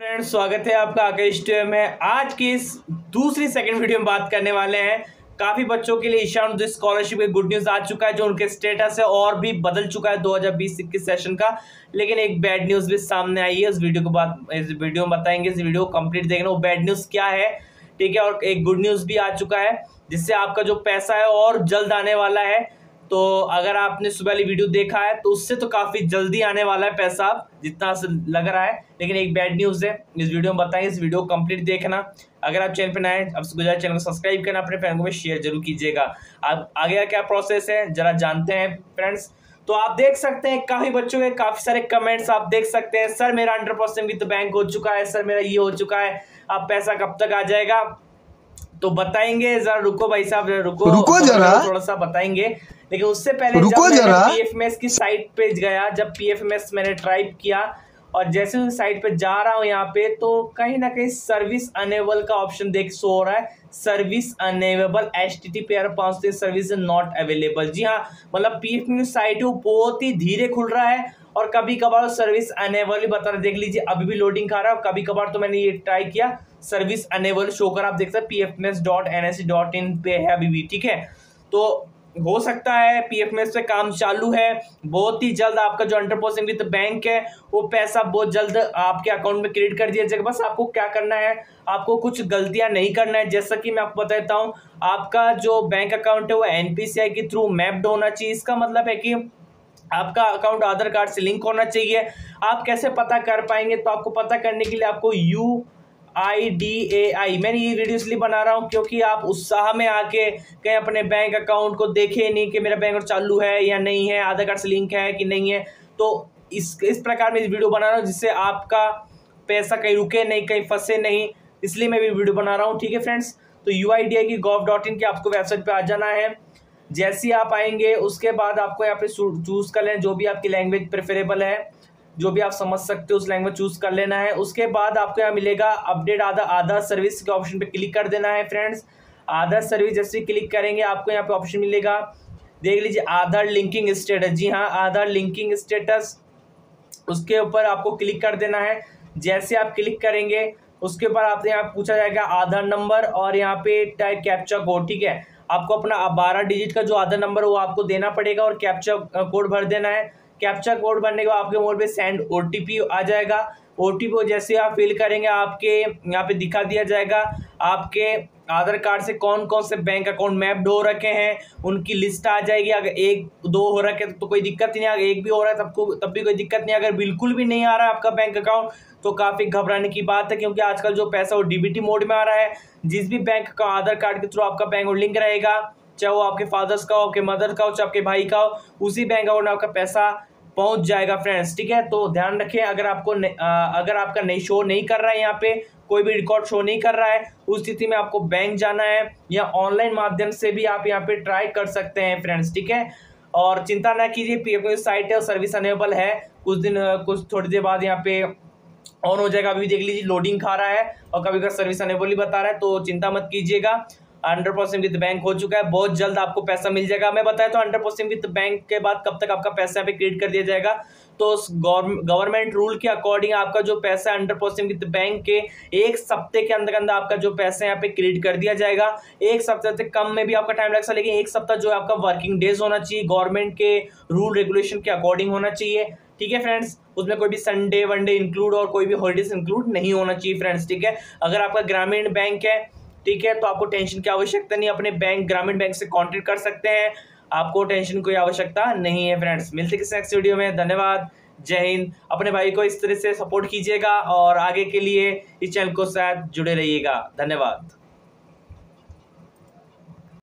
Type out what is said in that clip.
Friends स्वागत है आपका आकाश में। आज की इस दूसरी सेकंड वीडियो में बात करने वाले हैं। काफ़ी बच्चों के लिए ईशान स्कॉलरशिप का गुड न्यूज़ आ चुका है, जो उनके स्टेटस है, और भी बदल चुका है 2020-21 सेशन का। लेकिन एक बैड न्यूज़ भी सामने आई है। उस वीडियो को बात इस वीडियो में बताएँगे। इस वीडियो को कंप्लीट देखना वो बैड न्यूज़ क्या है, ठीक है? और एक गुड न्यूज़ भी आ चुका है, जिससे आपका जो पैसा है, और जल्द आने वाला है। तो अगर आपने सुबह वाली वीडियो देखा है तो उससे तो काफ़ी जल्दी आने वाला है पैसा जितना लग रहा है। लेकिन एक बैड न्यूज़ है इस वीडियो में बताएँ इस वीडियो को कंप्लीट देखना। अगर आप चैनल पर नए अब गुजरात चैनल को सब्सक्राइब करना अपने फ्रेंड को शेयर ज़रूर कीजिएगा। अब आगे का क्या प्रोसेस है जरा जानते हैं फ्रेंड्स तो आप देख सकते हैं काफ़ी बच्चों के काफ़ी सारे कमेंट्स आप देख सकते हैं। सर मेरा हंड्रेड परसेंट विद बैंक हो चुका है सर मेरा ये हो चुका है। अब पैसा कब तक आ जाएगा? तो बताएँगे जरा रुको भाई साहब रुको। रुको जरा। थोड़ा सा बताएँगे। लेकिन उससे पहले रुको जब जरा। पीएफएमएस की साइट पे गया जब पी पीएफएमएस मैंने ट्राइप किया और जैसे उस साइट पे जा रहा हूँ यहाँ पे तो कहीं ना कहीं सर्विस अनेबल का ऑप्शन देख सो हो रहा है। Service enable H T T P R पाँच सर्विस नॉट अवेलेबल जी हाँ मतलब पी एफ़ साइट है वो बहुत ही धीरे खुल रहा है और कभी कभार सर्विस अनेबल ही बता रहे देख लीजिए अभी भी लोडिंग खा रहा है कभी कभार तो मैंने ये ट्राई किया सर्विस अनेबल शो कर आप देख सकते P F S dot N S C dot in पे है अभी भी ठीक है? तो हो सकता है पीएफएमएस पे काम चालू है। बहुत ही जल्द आपका जो अंडर परसेंट विद बैंक है, वो पैसा बहुत जल्द आपके अकाउंट में क्रेडिट कर दिया जाएगा। बस आपको क्या करना है? आपको कुछ गलतियाँ नहीं करना है। जैसा कि मैं आपको बताता हूँ, आपका जो बैंक अकाउंट है, वो एनपीसीआई के थ्रू मैप्ड होना चाहिए। इसका मतलब है कि आपका अकाउंट आधार कार्ड से लिंक होना चाहिए। आप कैसे पता कर पाएँगे? तो आपको पता करने के लिए आपको यू आई डी ए आई मैंने ये वीडियो इसलिए बना रहा हूँ क्योंकि आप उत्साह में आके कहीं अपने बैंक अकाउंट को देखे नहीं कि मेरा बैंक अकाउंट चालू है या नहीं है, आधार कार्ड से लिंक है कि नहीं है। तो इस इस प्रकार में वीडियो बना रहा हूँ जिससे आपका पैसा कहीं रुके नहीं, कहीं फंसे नहीं। इसलिए मैं भी वीडियो बना रहा हूँ, ठीक है फ्रेंड्स तो यू आई डी आई की गॉव डॉट इन की आपको वेबसाइट पर आ जाना है। जैसे ही आप आएँगे, उसके बाद आपको यहाँ पे चूज़ कर लें जो भी आपकी लैंग्वेज प्रेफरेबल है। जो भी आप समझ सकते हो, उस लैंग्वेज चूज़ कर लेना है। उसके बाद आपको यहाँ मिलेगा अपडेट आधा आधार सर्विस के ऑप्शन पे क्लिक कर देना है फ्रेंड्स आधार सर्विस जैसे क्लिक करेंगे, आपको यहाँ पे ऑप्शन मिलेगा। देख लीजिए आधार लिंकिंग स्टेटस जी हाँ आधार लिंकिंग स्टेटस उसके ऊपर आपको क्लिक कर देना है। जैसे आप क्लिक करेंगे, उसके ऊपर आपसे यहाँ पूछा जाएगा आधार नंबर और यहाँ पे टाइप कैप्चा कोड ठीक है? आपको अपना बारह डिजिट का जो आधार नंबर वो आपको देना पड़ेगा और कैप्चा कोड भर देना है। कैप्चा कोड बनने के बाद आपके मोबाइल पे सेंड ओटीपी आ जाएगा। ओ टी जैसे आप फिल करेंगे, आपके यहाँ पे दिखा दिया जाएगा, आपके आधार कार्ड से कौन कौन से बैंक अकाउंट मैप्ड हो रखे हैं, उनकी लिस्ट आ जाएगी। अगर एक, दो हो रखे तो कोई दिक्कत नहीं अगर एक भी हो रहा है, तब तब भी कोई दिक्कत नहीं अगर बिल्कुल भी नहीं आ रहा है आपका बैंक अकाउंट तो काफ़ी घबराने की बात है, क्योंकि आजकल जो पैसा वो डीबीटी मोड में आ रहा है। जिस भी बैंक का आधार कार्ड के थ्रू आपका बैंक लिंक रहेगा। चाहे वो आपके फादर्स का हो, आपके मदर का हो, चाहे आपके भाई का हो, उसी बैंक अकाउंट में आपका पैसा पहुँच जाएगा फ्रेंड्स ठीक है? तो ध्यान रखें, अगर आपको अगर आपका नहीं शो नहीं कर रहा है यहाँ पे, कोई भी रिकॉर्ड शो नहीं कर रहा है, उस स्थिति में आपको बैंक जाना है या ऑनलाइन माध्यम से भी आप यहाँ पे ट्राई कर सकते हैं फ्रेंड्स ठीक है? और चिंता ना कीजिए पी साइट है, और सर्विस अनेबल है, कुछ दिन कुछ थोड़ी देर बाद यहाँ पे ऑन हो जाएगा, अभी देख लीजिए लोडिंग खा रहा है, और कभी कभी सर्विस अनेबल ही बता रहा है तो चिंता मत कीजिएगा। हंड्रेड परसेंट विद बैंक हो चुका है, बहुत जल्द आपको पैसा मिल जाएगा। मैं बताया तो अंडर परसेंट विद बैंक के बाद कब तक आपका पैसा यहाँ पे क्रेडिट कर दिया जाएगा। तो गवर्नमेंट रूल के अकॉर्डिंग आपका जो पैसा अंडर परसेंट विद बैंक के एक सप्ते के अंदर अंदर आपका जो पैसा यहाँ पे क्रिएट कर दिया जाएगा। एक सप्ताह से कम में भी आपका टाइम लगता लेकिन एक सप्ताह जो है आपका वर्किंग डेज़ होना चाहिए। गवर्नमेंट के रूल रेगुलेशन के अकॉर्डिंग होना चाहिए। ठीक है फ्रेंड्स उसमें कोई भी संडे वनडे इंक्लूड और कोई भी हॉलीडेज इंक्लूड नहीं होना चाहिए फ्रेंड्स ठीक है? अगर आपका ग्रामीण बैंक है ठीक है तो आपको टेंशन की आवश्यकता नहीं, अपने बैंक, ग्रामीण बैंक से कॉन्टेक्ट कर सकते हैं। आपको टेंशन कोई आवश्यकता नहीं है फ्रेंड्स मिलते किसी नेक्स्ट वीडियो में। धन्यवाद। जय हिंद। अपने भाई को इस तरह से सपोर्ट कीजिएगा और आगे के लिए इस चैनल को साथ जुड़े रहिएगा। धन्यवाद।